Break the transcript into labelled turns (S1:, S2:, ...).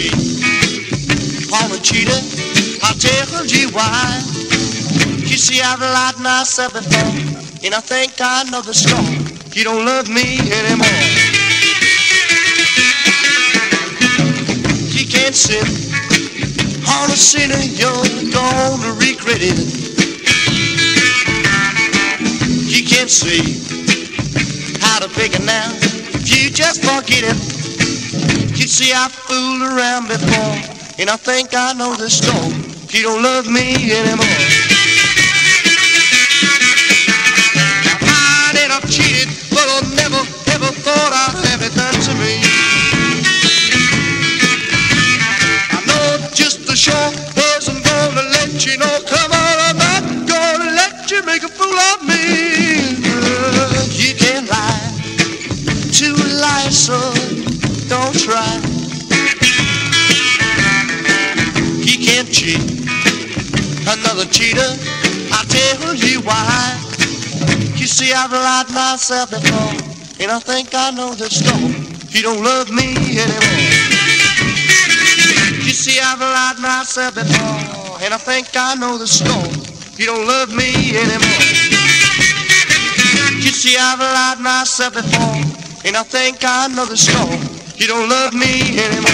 S1: cheat on a cheater. I'll tell you why. You see, I've lied myself before, and I think I know the. You don't love me anymore. You can't sit on a sinner, you're gonna regret it. You can't see how to pick it now if you just forget it. You see, I fooled around before, and I think I know the score. You don't love me anymore. I've lied and I've cheated, but I never, ever thought I'd have it done to me. I just the short isn't gonna let you know. Come on, I'm not gonna let you make a fool of me. Cheat another cheater. I'll tell you why. You see, I've lied myself before, and I think I know the score. You don't love me anymore. You see, I've lied myself before, and I think I know the score. You don't love me anymore. You see, I've lied myself before, and I think I know the score. You don't love me anymore.